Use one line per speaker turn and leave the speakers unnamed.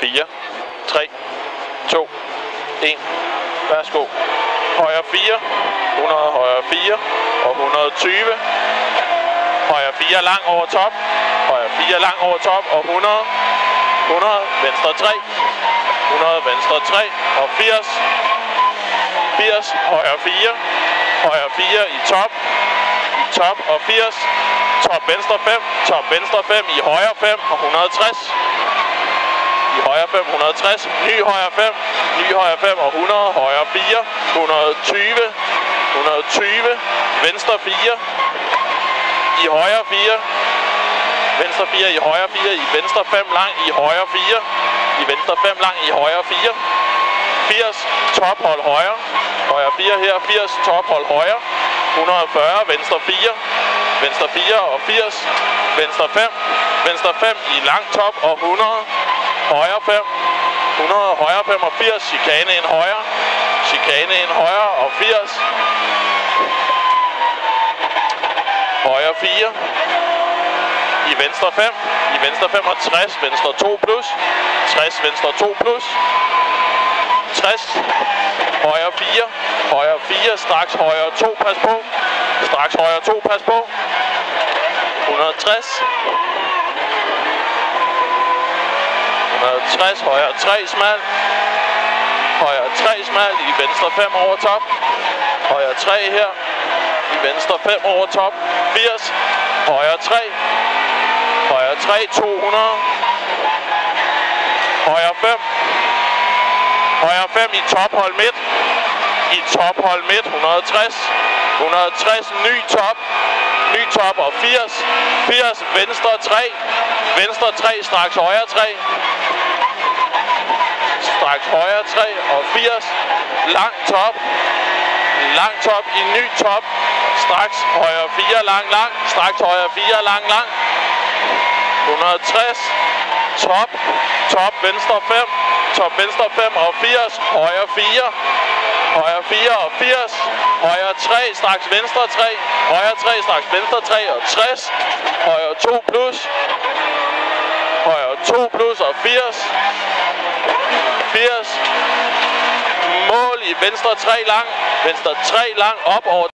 4, 3, 2, 1. Værsgo. Højre 4, 100, højre 4 og 120. Højre 4 lang over top. Højre 4 lang over top og 100. 100, venstre 3. 100, venstre 3 og 80. 80, højre 4. Højre 4 i top. I top og 80. Top venstre 5. Top venstre 5 i højre 5 og 160. Højre 5, 160. Ny højre 5. Ny højre 5 og 100. Højre 4. 120. 120. Venstre 4. I højre 4. Venstre 4 i højre 4. I venstre 5 lang i højre 4. I venstre 5 lang i højre 4. 80. Top hold højre. Højre 4 her. 80. Top hold højre. 140. Venstre 4. Venstre 4 og 80. Venstre 5. Venstre 5 i lang top og 100. Højre 5. 100. Højre 85. Chikane ind højre. Chikane ind højre og 80. Højre 4. I venstre 5. I venstre 65. Venstre 2 plus. 60. Venstre 2 plus. 60. Højre 4. Højre 4. Straks højre 2. Pas på. Straks højre 2. Pas på. 160. 160. Højre 3 smal. Højre 3 smal. I venstre 5 over top. Højre 3 her. I venstre 5 over top. 80. Højre 3. Højre 3. 200. Højre 5. Højre 5 i tophold midt. I tophold midt. 160. 160. Ny top. Ny top og 80. 80. Venstre 3. Venstre 3. Straks højre 3. Straks højre 3 og 80. Lang top. Lang top i ny top. Straks højre 4 lang lang. Straks højre 4 lang lang. 160. Top. Top venstre 5. Top venstre 5 og 80. Højre 4. Højre 4 og 80. Højre 3. Straks venstre 3. Højre 3. Straks venstre 3 og 60. Højre 2 plus. Højre 2 plus og 80. 80. Mål i venstre 3 lang. Venstre 3 lang op over